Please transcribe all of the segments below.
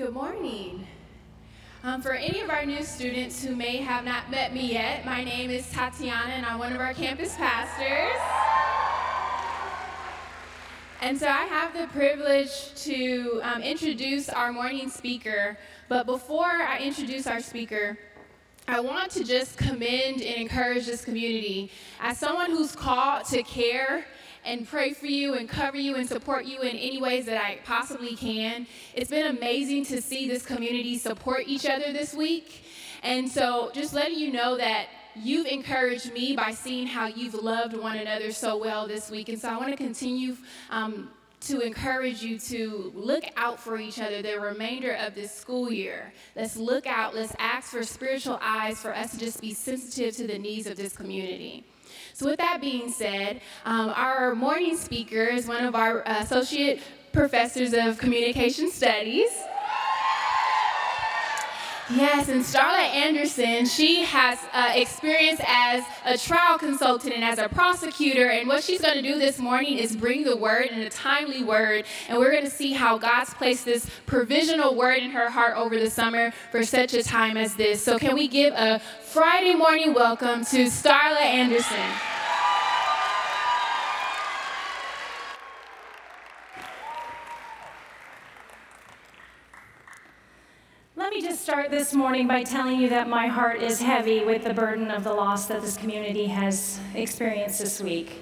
Good morning. Um, for any of our new students who may have not met me yet, my name is Tatiana and I'm one of our campus pastors. And so I have the privilege to um, introduce our morning speaker. But before I introduce our speaker, I want to just commend and encourage this community. As someone who's called to care and pray for you and cover you and support you in any ways that I possibly can, it's been amazing to see this community support each other this week. And so just letting you know that you've encouraged me by seeing how you've loved one another so well this week. And so I want to continue um, to encourage you to look out for each other the remainder of this school year. Let's look out, let's ask for spiritual eyes for us to just be sensitive to the needs of this community. So, with that being said, um, our morning speaker is one of our associate professors of communication studies. Yes, and Starla Anderson, she has uh, experience as a trial consultant and as a prosecutor. And what she's going to do this morning is bring the word and a timely word. And we're going to see how God's placed this provisional word in her heart over the summer for such a time as this. So, can we give a Friday morning welcome to Starla Anderson? Let me just start this morning by telling you that my heart is heavy with the burden of the loss that this community has experienced this week.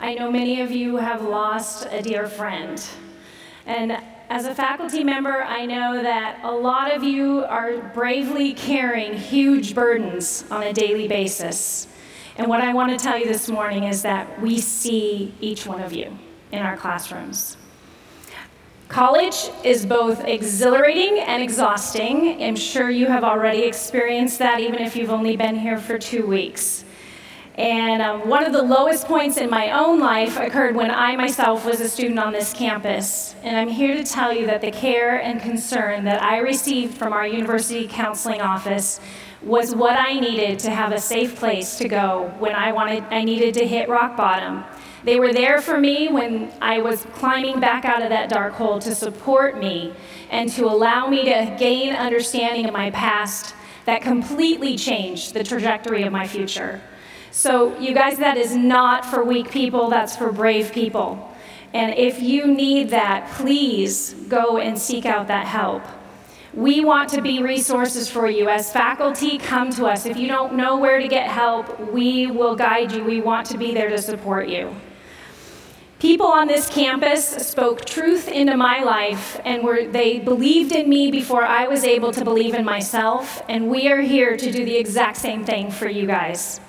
I know many of you have lost a dear friend. And as a faculty member, I know that a lot of you are bravely carrying huge burdens on a daily basis. And what I want to tell you this morning is that we see each one of you in our classrooms. College is both exhilarating and exhausting. I'm sure you have already experienced that, even if you've only been here for two weeks. And um, one of the lowest points in my own life occurred when I myself was a student on this campus. And I'm here to tell you that the care and concern that I received from our university counseling office was what I needed to have a safe place to go when I wanted I needed to hit rock bottom. They were there for me when I was climbing back out of that dark hole to support me and to allow me to gain understanding of my past that completely changed the trajectory of my future. So, you guys, that is not for weak people, that's for brave people. And if you need that, please go and seek out that help. We want to be resources for you. As faculty, come to us. If you don't know where to get help, we will guide you. We want to be there to support you. People on this campus spoke truth into my life and were, they believed in me before I was able to believe in myself, and we are here to do the exact same thing for you guys.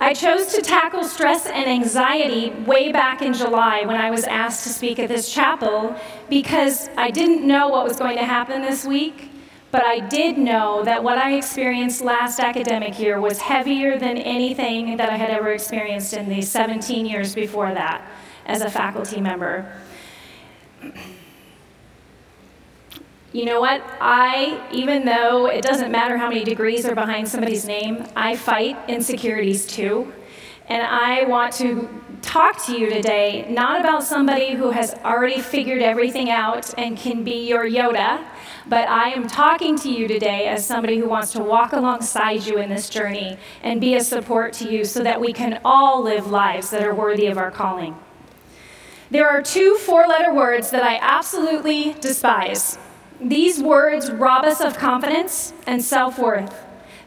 I chose to tackle stress and anxiety way back in July when I was asked to speak at this chapel because I didn't know what was going to happen this week, but I did know that what I experienced last academic year was heavier than anything that I had ever experienced in the 17 years before that as a faculty member. You know what? I, even though it doesn't matter how many degrees are behind somebody's name, I fight insecurities too. And I want to talk to you today not about somebody who has already figured everything out and can be your Yoda, but I am talking to you today as somebody who wants to walk alongside you in this journey and be a support to you so that we can all live lives that are worthy of our calling. There are two four letter words that I absolutely despise. These words rob us of confidence and self worth.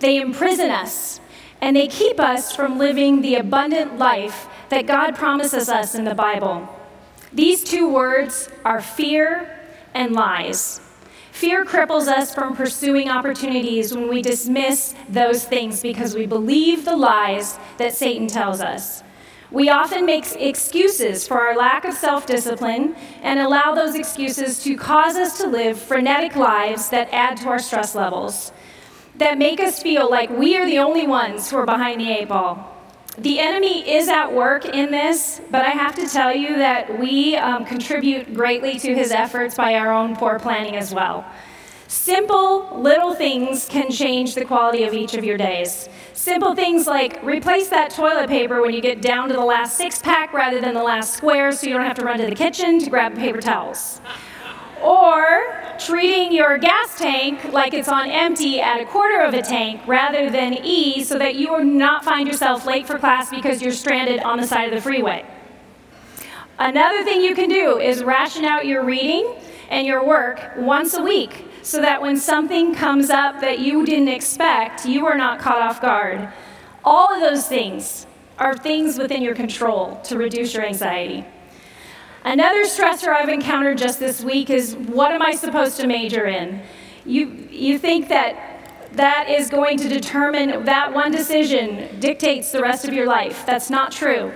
They imprison us, and they keep us from living the abundant life that God promises us in the Bible. These two words are fear and lies. Fear cripples us from pursuing opportunities when we dismiss those things because we believe the lies that Satan tells us. We often make excuses for our lack of self discipline and allow those excuses to cause us to live frenetic lives that add to our stress levels, that make us feel like we are the only ones who are behind the eight ball. The enemy is at work in this, but I have to tell you that we um, contribute greatly to his efforts by our own poor planning as well. Simple little things can change the quality of each of your days. Simple things like replace that toilet paper when you get down to the last six pack rather than the last square so you don't have to run to the kitchen to grab paper towels. Or treating your gas tank like it's on empty at a quarter of a tank rather than E so that you will not find yourself late for class because you're stranded on the side of the freeway. Another thing you can do is ration out your reading and your work once a week so that when something comes up that you didn't expect, you are not caught off guard. All of those things are things within your control to reduce your anxiety. Another stressor I've encountered just this week is what am I supposed to major in? You, you think that that is going to determine that one decision dictates the rest of your life. That's not true.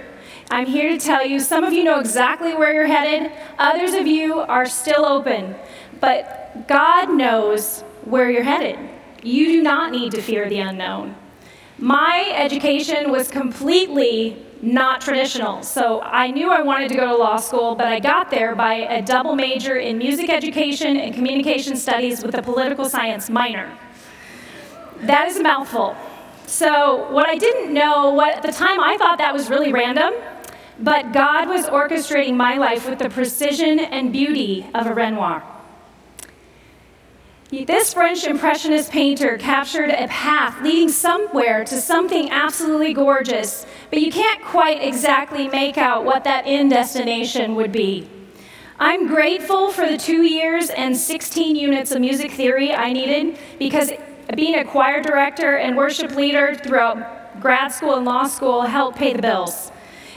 I'm here to tell you some of you know exactly where you're headed, others of you are still open. But God knows where you're headed. You do not need to fear the unknown. My education was completely not traditional. So I knew I wanted to go to law school, but I got there by a double major in music education and communication studies with a political science minor. That is a mouthful. So what I didn't know, what at the time I thought that was really random, but God was orchestrating my life with the precision and beauty of a Renoir. This French Impressionist painter captured a path leading somewhere to something absolutely gorgeous, but you can't quite exactly make out what that end destination would be. I'm grateful for the two years and 16 units of music theory I needed because being a choir director and worship leader throughout grad school and law school helped pay the bills.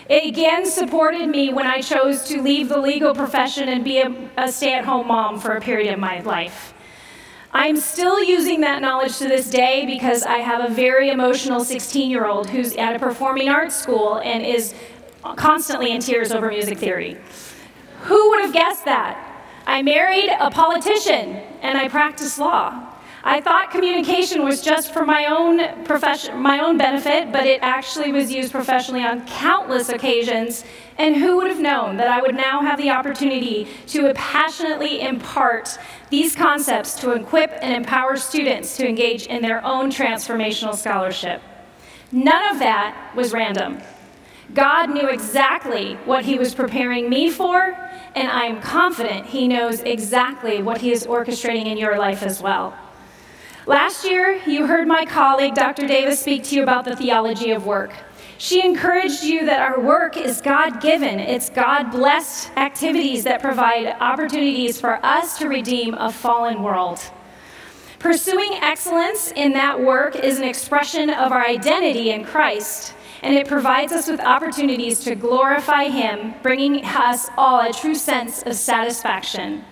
It again supported me when I chose to leave the legal profession and be a, a stay at home mom for a period of my life. I'm still using that knowledge to this day because I have a very emotional 16 year old who's at a performing arts school and is constantly in tears over music theory. Who would have guessed that? I married a politician and I practiced law. I thought communication was just for my own profession, my own benefit, but it actually was used professionally on countless occasions. And who would have known that I would now have the opportunity to passionately impart these concepts to equip and empower students to engage in their own transformational scholarship? None of that was random. God knew exactly what He was preparing me for, and I am confident He knows exactly what He is orchestrating in your life as well. Last year, you heard my colleague, Dr. Davis, speak to you about the theology of work. She encouraged you that our work is God given, it's God blessed activities that provide opportunities for us to redeem a fallen world. Pursuing excellence in that work is an expression of our identity in Christ, and it provides us with opportunities to glorify Him, bringing us all a true sense of satisfaction.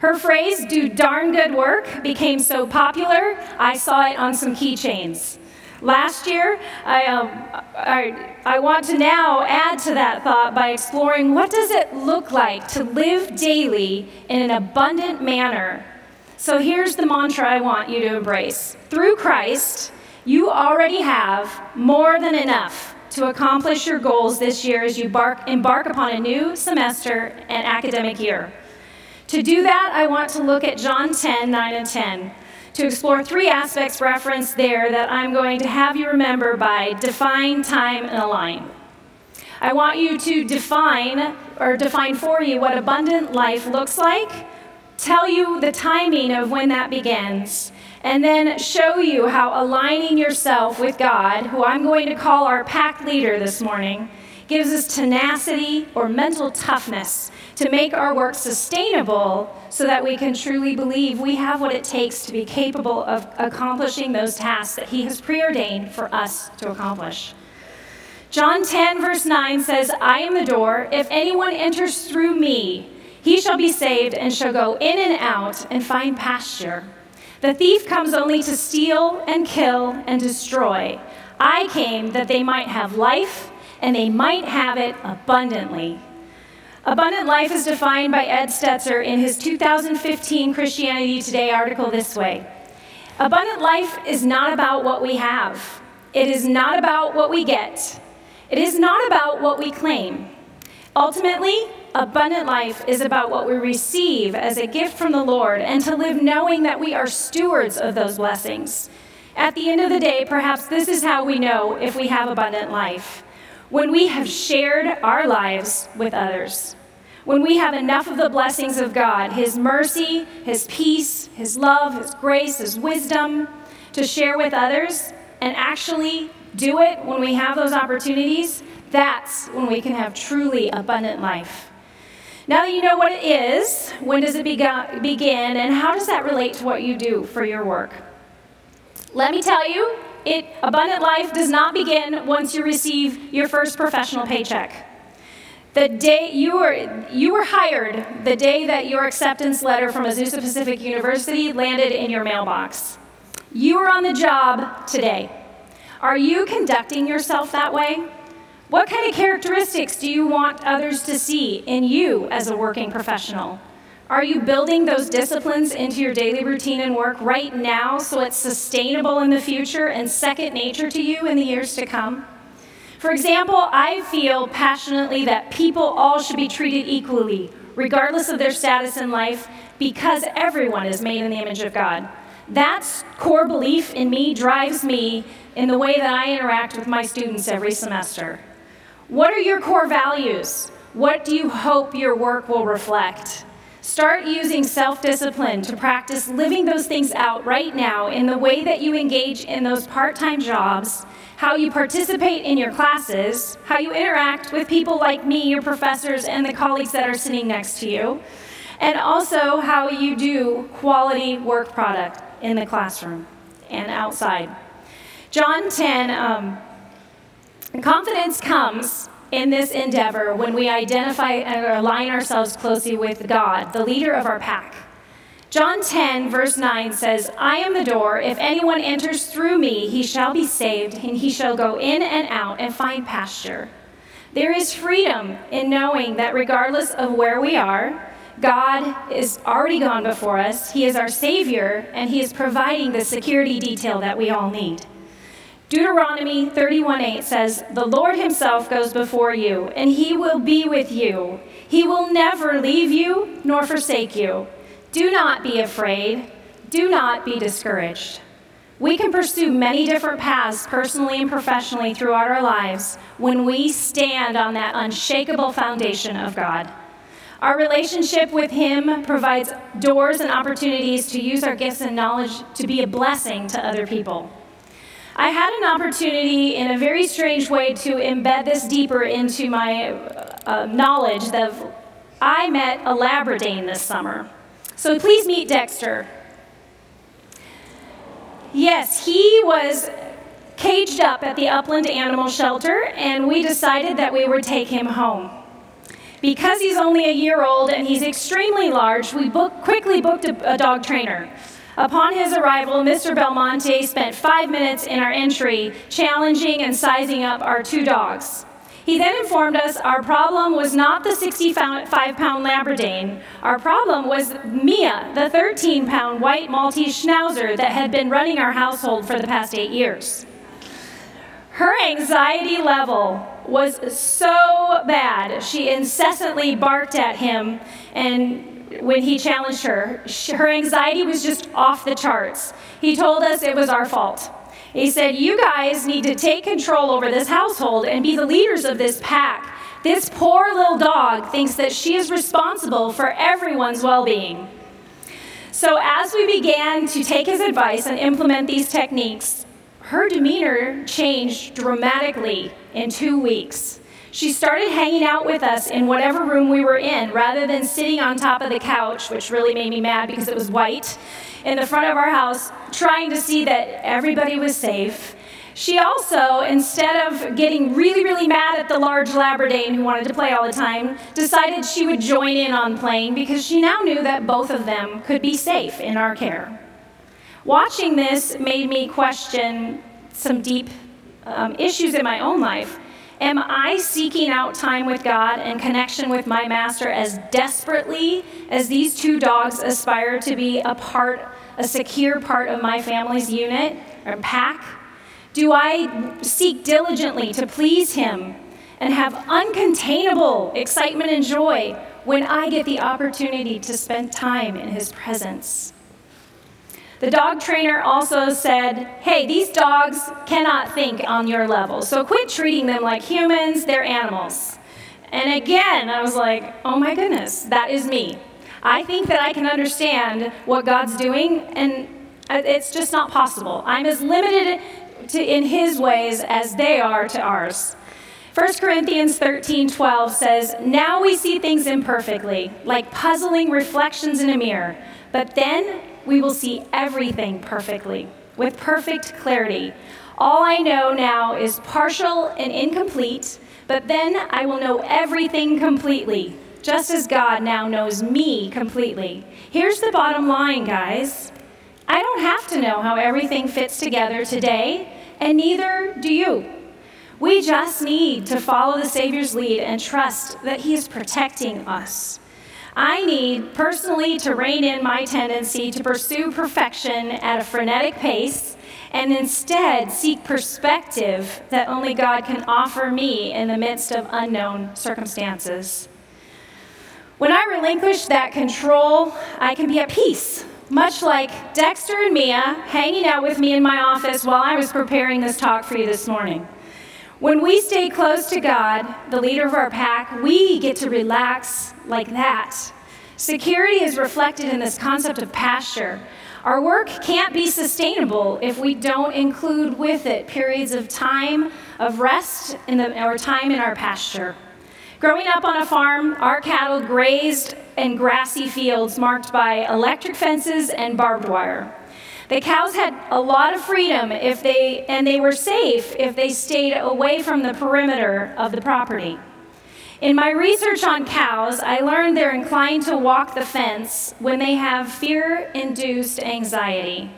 Her phrase, do darn good work, became so popular, I saw it on some keychains. Last year, I, um, I, I want to now add to that thought by exploring what does it look like to live daily in an abundant manner. So here's the mantra I want you to embrace. Through Christ, you already have more than enough to accomplish your goals this year as you embark, embark upon a new semester and academic year. To do that, I want to look at John 10, 9, and 10 to explore three aspects referenced there that I'm going to have you remember by define, time, and align. I want you to define or define for you what abundant life looks like, tell you the timing of when that begins, and then show you how aligning yourself with God, who I'm going to call our pack leader this morning, gives us tenacity or mental toughness to make our work sustainable so that we can truly believe we have what it takes to be capable of accomplishing those tasks that He has preordained for us to accomplish. John 10, verse 9 says, I am the door. If anyone enters through me, he shall be saved and shall go in and out and find pasture. The thief comes only to steal and kill and destroy. I came that they might have life and they might have it abundantly. Abundant life is defined by Ed Stetzer in his 2015 Christianity Today article this way Abundant life is not about what we have, it is not about what we get, it is not about what we claim. Ultimately, abundant life is about what we receive as a gift from the Lord and to live knowing that we are stewards of those blessings. At the end of the day, perhaps this is how we know if we have abundant life when we have shared our lives with others. when we have enough of the blessings of God, His mercy, His peace, His love, His grace, His wisdom to share with others, and actually do it when we have those opportunities, that's when we can have truly abundant life. Now that you know what it is, when does it begin, and how does that relate to what you do for your work? Let me tell you, it, abundant life does not begin once you receive your first professional paycheck. The day you were, you were hired, the day that your acceptance letter from Azusa Pacific University landed in your mailbox. You are on the job today. Are you conducting yourself that way? What kind of characteristics do you want others to see in you as a working professional? Are you building those disciplines into your daily routine and work right now so it's sustainable in the future and second nature to you in the years to come? For example, I feel passionately that people all should be treated equally, regardless of their status in life, because everyone is made in the image of God. That core belief in me drives me in the way that I interact with my students every semester. What are your core values? What do you hope your work will reflect? Start using self discipline to practice living those things out right now in the way that you engage in those part time jobs how you participate in your classes, how you interact with people like me, your professors, and the colleagues that are sitting next to you, and also how you do quality work product in the classroom and outside. John 10, um, confidence comes in this endeavor when we identify and align ourselves closely with God, the leader of our pack. John 10, verse 9 says, I am the door. If anyone enters through me, he shall be saved, and he shall go in and out and find pasture. There is freedom in knowing that regardless of where we are, God is already gone before us. He is our Savior, and He is providing the security detail that we all need. Deuteronomy 31:8 says, "The Lord himself goes before you, and he will be with you. He will never leave you nor forsake you." Do not be afraid. Do not be discouraged. We can pursue many different paths, personally and professionally, throughout our lives when we stand on that unshakable foundation of God. Our relationship with Him provides doors and opportunities to use our gifts and knowledge to be a blessing to other people. I had an opportunity in a very strange way to embed this deeper into my uh, knowledge that I met a Labradane this summer. So please meet Dexter. Yes, he was caged up at the Upland Animal Shelter, and we decided that we would take him home. Because he's only a year old and he's extremely large, we book, quickly booked a, a dog trainer. Upon his arrival, Mr. Belmonte spent five minutes in our entry challenging and sizing up our two dogs. He then informed us our problem was not the 65 pound Labradane. Our problem was Mia, the 13 pound white Maltese Schnauzer that had been running our household for the past eight years. Her anxiety level was so bad, she incessantly barked at him and when he challenged her, her anxiety was just off the charts. He told us it was our fault. He said, You guys need to take control over this household and be the leaders of this pack. This poor little dog thinks that she is responsible for everyone's well being. So, as we began to take his advice and implement these techniques, her demeanor changed dramatically in two weeks. She started hanging out with us in whatever room we were in rather than sitting on top of the couch, which really made me mad because it was white in the front of our house trying to see that everybody was safe. She also, instead of getting really, really mad at the large Labradane who wanted to play all the time, decided she would join in on playing because she now knew that both of them could be safe in our care. Watching this made me question some deep um, issues in my own life. Am I seeking out time with God and connection with my master as desperately as these two dogs aspire to be a part, a secure part of my family's unit or pack? Do I seek diligently to please him and have uncontainable excitement and joy when I get the opportunity to spend time in his presence? The dog trainer also said, hey, these dogs cannot think on your level, so quit treating them like humans, they're animals. And again, I was like, oh my goodness, that is me. I think that I can understand what God's doing, and it's just not possible. I'm as limited to, in His ways as they are to ours. 1 Corinthians 13 12 says, Now we see things imperfectly, like puzzling reflections in a mirror, but then we will see everything perfectly, with perfect clarity. All I know now is partial and incomplete, but then I will know everything completely, just as God now knows me completely. Here's the bottom line, guys I don't have to know how everything fits together today, and neither do you. We just need to follow the Savior's lead and trust that He is protecting us. I need personally to rein in my tendency to pursue perfection at a frenetic pace and instead seek perspective that only God can offer me in the midst of unknown circumstances. When I relinquish that control, I can be at peace, much like Dexter and Mia hanging out with me in my office while I was preparing this talk for you this morning. When we stay close to God, the leader of our pack, we get to relax like that. Security is reflected in this concept of pasture. Our work can't be sustainable if we don't include with it periods of time of rest in the, or time in our pasture. Growing up on a farm, our cattle grazed in grassy fields marked by electric fences and barbed wire. The cows had a lot of freedom if they, and they were safe if they stayed away from the perimeter of the property. In my research on cows, I learned they're inclined to walk the fence when they have fear induced anxiety.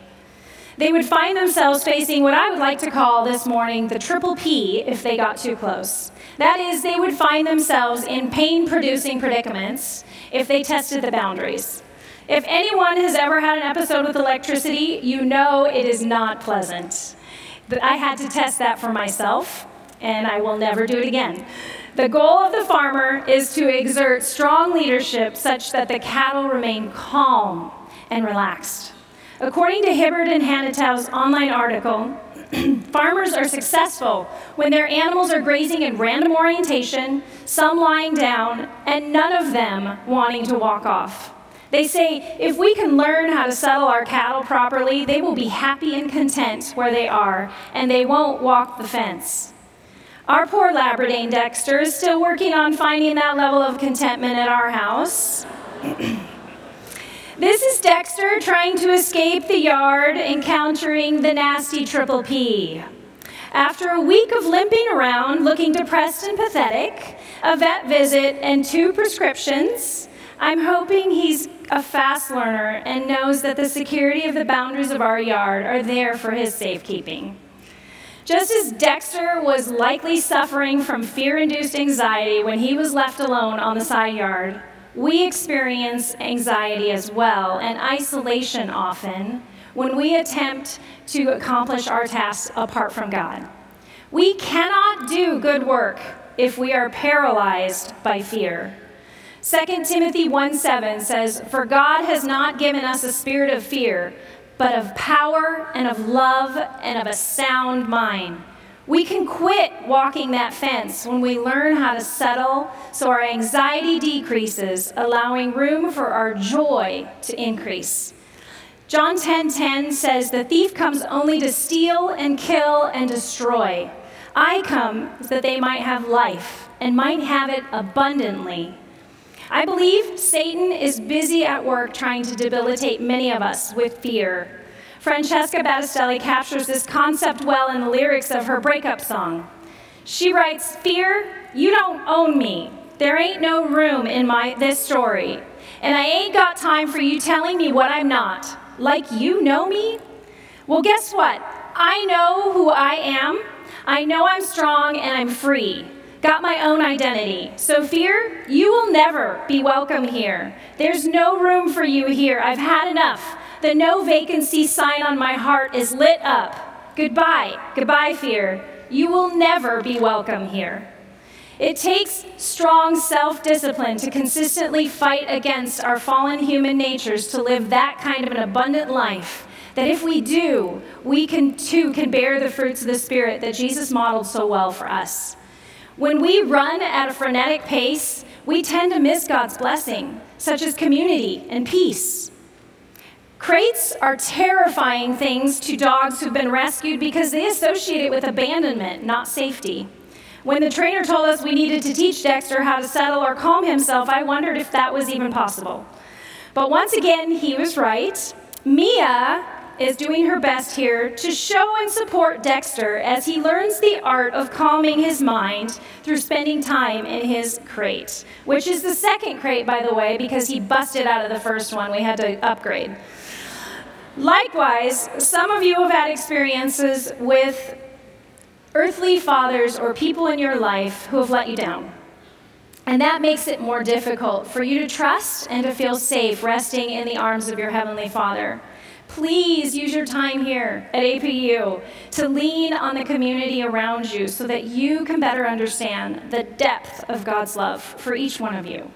They would find themselves facing what I would like to call this morning the triple P if they got too close. That is, they would find themselves in pain producing predicaments if they tested the boundaries. If anyone has ever had an episode with electricity, you know it is not pleasant. But I had to test that for myself, and I will never do it again. The goal of the farmer is to exert strong leadership such that the cattle remain calm and relaxed. According to Hibbert and Hanetau's online article, farmers are successful when their animals are grazing in random orientation, some lying down, and none of them wanting to walk off. They say if we can learn how to settle our cattle properly, they will be happy and content where they are, and they won't walk the fence. Our poor Labradane Dexter is still working on finding that level of contentment at our house. this is Dexter trying to escape the yard, encountering the nasty Triple P. After a week of limping around, looking depressed and pathetic, a vet visit, and two prescriptions, I'm hoping he's a fast learner and knows that the security of the boundaries of our yard are there for his safekeeping. Just as Dexter was likely suffering from fear induced anxiety when he was left alone on the side yard, we experience anxiety as well and isolation often when we attempt to accomplish our tasks apart from God. We cannot do good work if we are paralyzed by fear. 2 Timothy 1 7 says, For God has not given us a spirit of fear, but of power and of love and of a sound mind. We can quit walking that fence when we learn how to settle so our anxiety decreases, allowing room for our joy to increase. John 10:10 10, 10 says, "The thief comes only to steal and kill and destroy. I come that they might have life and might have it abundantly." I believe Satan is busy at work trying to debilitate many of us with fear. Francesca Battistelli captures this concept well in the lyrics of her breakup song. She writes, Fear, you don't own me. There ain't no room in my this story. And I ain't got time for you telling me what I'm not. Like you know me? Well, guess what? I know who I am. I know I'm strong and I'm free got my own identity. So, fear, you will never be welcome here. There's no room for you here. I've had enough. The no vacancy sign on my heart is lit up. Goodbye. Goodbye, fear. You will never be welcome here. It takes strong self discipline to consistently fight against our fallen human natures to live that kind of an abundant life. That if we do, we can too can bear the fruits of the Spirit that Jesus modeled so well for us. When we run at a frenetic pace, we tend to miss God's blessing, such as community and peace. Crates are terrifying things to dogs who've been rescued because they associate it with abandonment, not safety. When the trainer told us we needed to teach Dexter how to settle or calm himself, I wondered if that was even possible. But once again, he was right. Mia is doing her best here to show and support Dexter as he learns the art of calming his mind through spending time in his crate, which is the second crate, by the way, because he busted out of the first one. We had to upgrade. Likewise, some of you have had experiences with earthly fathers or people in your life who have let you down. And that makes it more difficult for you to trust and to feel safe resting in the arms of your Heavenly Father. Please use your time here at APU to lean on the community around you so that you can better understand the depth of God's love for each one of you.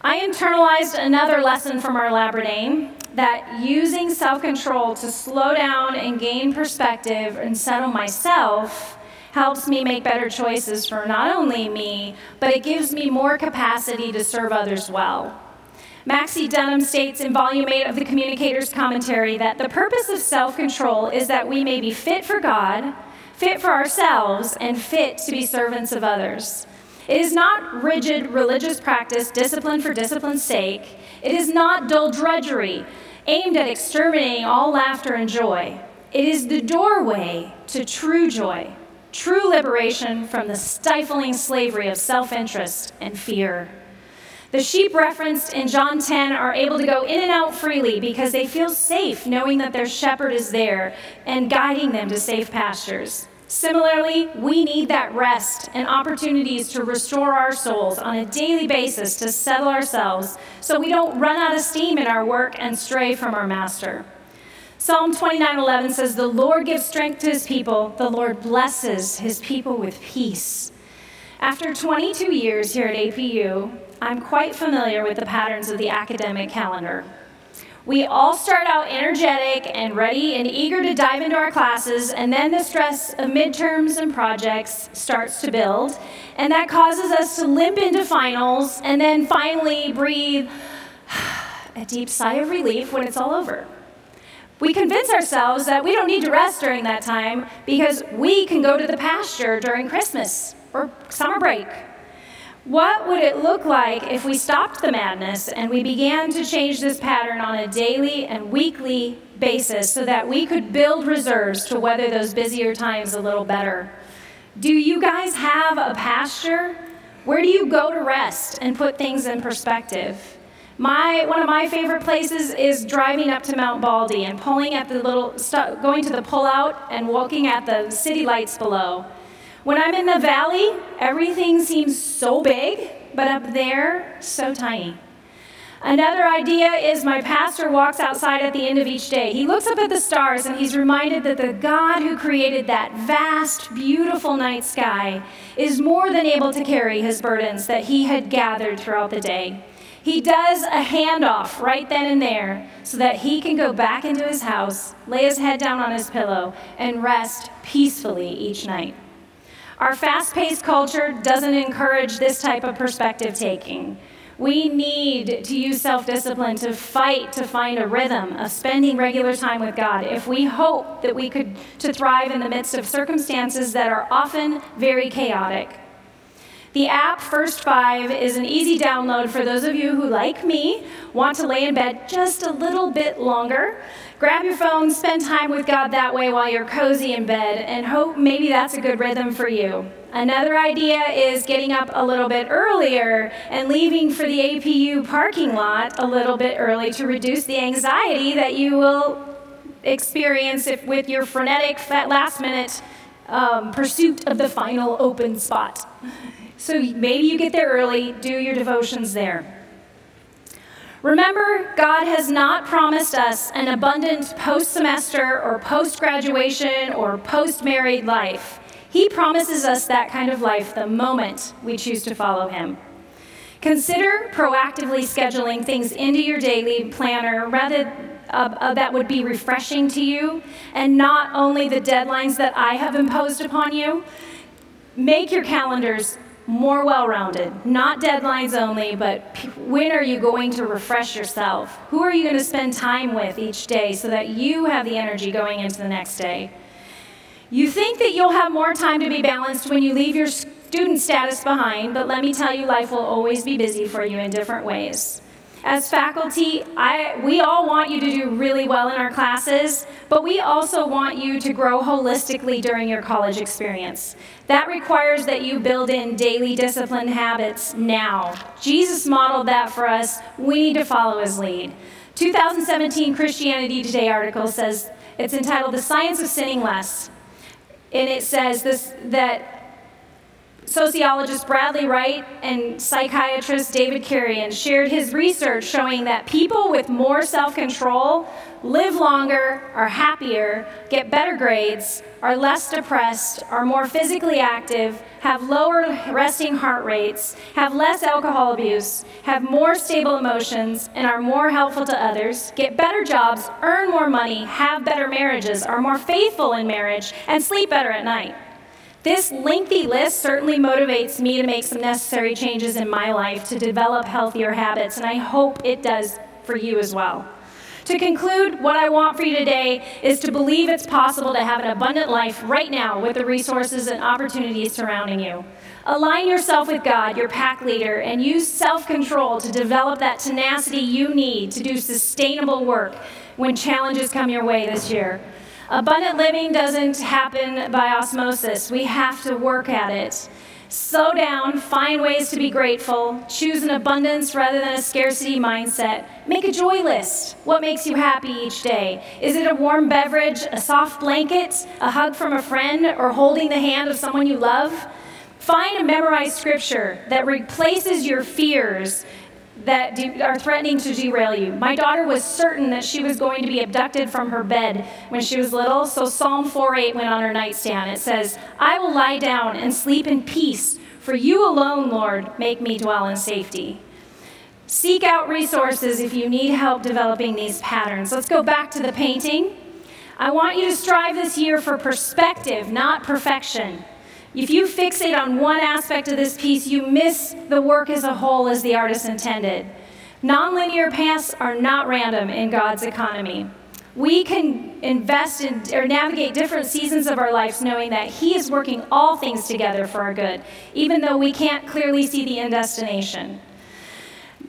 I internalized another lesson from our Labradane that using self control to slow down and gain perspective and settle myself helps me make better choices for not only me, but it gives me more capacity to serve others well. Maxie Dunnam states in Volume 8 of the Communicator's Commentary that the purpose of self control is that we may be fit for God, fit for ourselves, and fit to be servants of others. It is not rigid religious practice, discipline for discipline's sake. It is not dull drudgery aimed at exterminating all laughter and joy. It is the doorway to true joy true liberation from the stifling slavery of self interest and fear. The sheep referenced in John 10 are able to go in and out freely because they feel safe knowing that their shepherd is there and guiding them to safe pastures. Similarly, we need that rest and opportunities to restore our souls on a daily basis to settle ourselves so we don't run out of steam in our work and stray from our master. Psalm 29:11 says, "The Lord gives strength to his people; the Lord blesses his people with peace." After 22 years here at APU, I'm quite familiar with the patterns of the academic calendar. We all start out energetic and ready and eager to dive into our classes, and then the stress of midterms and projects starts to build, and that causes us to limp into finals and then finally breathe a deep sigh of relief when it's all over we convince ourselves that we don't need to rest during that time because we can go to the pasture during Christmas or summer break. What would it look like if we stopped the madness and we began to change this pattern on a daily and weekly basis so that we could build reserves to weather those busier times a little better? Do you guys have a pasture? Where do you go to rest and put things in perspective? My, one of my favorite places is driving up to Mount Baldy and pulling at the little, going to the pullout and looking at the city lights below. When I'm in the valley, everything seems so big, but up there, so tiny. Another idea is my pastor walks outside at the end of each day. He looks up at the stars and he's reminded that the God who created that vast, beautiful night sky is more than able to carry his burdens that he had gathered throughout the day. He does a handoff right then and there so that he can go back into his house, lay his head down on his pillow, and rest peacefully each night. Our fast paced culture doesn't encourage this type of perspective taking. We need to use self discipline to fight to find a rhythm of spending regular time with God if we hope that we could to thrive in the midst of circumstances that are often very chaotic. The app First Five is an easy download for those of you who, like me, want to lay in bed just a little bit longer. Grab your phone, spend time with God that way while you're cozy in bed, and hope maybe that's a good rhythm for you. Another idea is getting up a little bit earlier and leaving for the APU parking lot a little bit early to reduce the anxiety that you will experience if, with your frenetic last minute um, pursuit of the final open spot. So maybe you get there early, do your devotions there. Remember, God has not promised us an abundant post semester or post graduation or post married life. He promises us that kind of life the moment we choose to follow Him. Consider proactively scheduling things into your daily planner rather uh, uh, that would be refreshing to you and not only the deadlines that I have imposed upon you. make your calendars more well rounded, not deadlines only, but when are you going to refresh yourself? Who are you going to spend time with each day so that you have the energy going into the next day? You think that you'll have more time to be balanced when you leave your student status behind, but let me tell you, life will always be busy for you in different ways. As faculty, I, we all want you to do really well in our classes, but we also want you to grow holistically during your college experience. That requires that you build in daily discipline habits now. Jesus modeled that for us. We need to follow his lead. 2017 Christianity Today article says it's entitled The Science of Sinning Less. And it says this that Sociologist Bradley Wright and psychiatrist David Carreon shared his research showing that people with more self control live longer, are happier, get better grades, are less depressed, are more physically active, have lower resting heart rates, have less alcohol abuse, have more stable emotions, and are more helpful to others, get better jobs, earn more money, have better marriages, are more faithful in marriage, and sleep better at night. This lengthy list certainly motivates me to make some necessary changes in my life to develop healthier habits, and I hope it does for you as well. To conclude, what I want for you today is to believe it's possible to have an abundant life right now with the resources and opportunities surrounding you. Align yourself with God, your pack leader, and use self control to develop that tenacity you need to do sustainable work when challenges come your way this year. Abundant living doesn't happen by osmosis. We have to work at it. Slow down, find ways to be grateful, choose an abundance rather than a scarcity mindset. Make a joy list. What makes you happy each day? Is it a warm beverage, a soft blanket, a hug from a friend, or holding the hand of someone you love? Find and memorize scripture that replaces your fears that are threatening to derail you. My daughter was certain that she was going to be abducted from her bed when she was little, so Psalm 4:8 went on her nightstand. It says, "I will lie down and sleep in peace, for you alone, Lord, make me dwell in safety." Seek out resources if you need help developing these patterns. Let's go back to the painting. I want you to strive this year for perspective, not perfection. If you fixate on one aspect of this piece, you miss the work as a whole as the artist intended. Nonlinear paths are not random in God's economy. We can invest in or navigate different seasons of our lives knowing that He is working all things together for our good, even though we can't clearly see the end destination.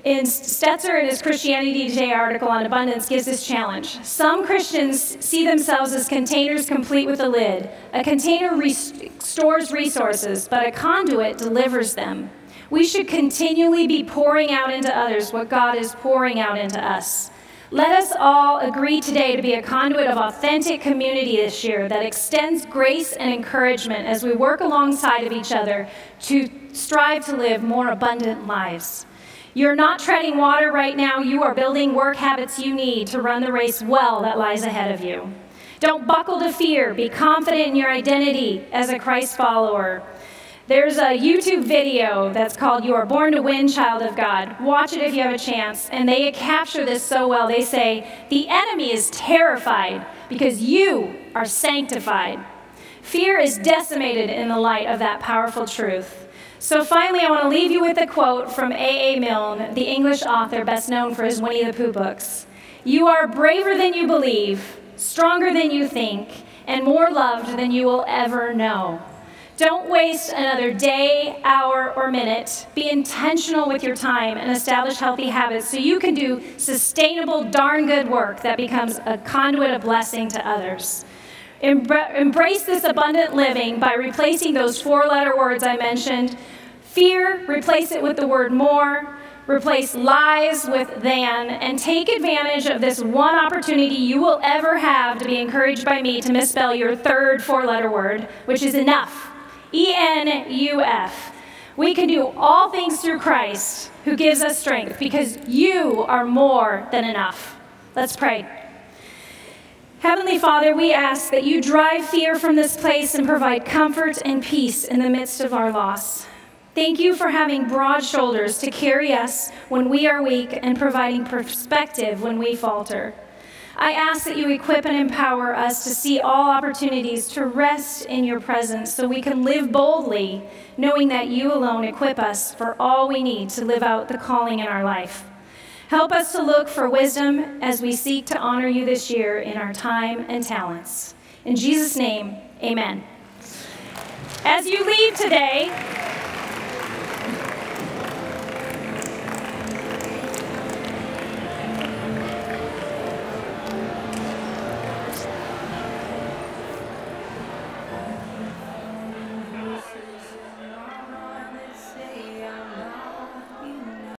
In Stetzer, in his Christianity Today article on abundance, gives this challenge. Some Christians see themselves as containers complete with a lid. A container restores resources, but a conduit delivers them. We should continually be pouring out into others what God is pouring out into us. Let us all agree today to be a conduit of authentic community this year that extends grace and encouragement as we work alongside of each other to strive to live more abundant lives. You're not treading water right now. You are building work habits you need to run the race well that lies ahead of you. Don't buckle to fear. Be confident in your identity as a Christ follower. There's a YouTube video that's called You Are Born to Win, Child of God. Watch it if you have a chance. And they capture this so well. They say, The enemy is terrified because you are sanctified. Fear is decimated in the light of that powerful truth. So finally, I want to leave you with a quote from A.A. Milne, the English author best known for his Winnie the Pooh books. You are braver than you believe, stronger than you think, and more loved than you will ever know. Don't waste another day, hour, or minute. Be intentional with your time and establish healthy habits so you can do sustainable, darn good work that becomes a conduit of blessing to others. Embrace this abundant living by replacing those four letter words I mentioned. Fear, replace it with the word more. Replace lies with than, and take advantage of this one opportunity you will ever have to be encouraged by me to misspell your third four letter word, which is enough. E N U F. We can do all things through Christ who gives us strength because you are more than enough. Let's pray. Heavenly Father, we ask that you drive fear from this place and provide comfort and peace in the midst of our loss. Thank you for having broad shoulders to carry us when we are weak and providing perspective when we falter. I ask that you equip and empower us to see all opportunities to rest in your presence so we can live boldly, knowing that you alone equip us for all we need to live out the calling in our life. Help us to look for wisdom as we seek to honor you this year in our time and talents. In Jesus' name, amen. As you leave today,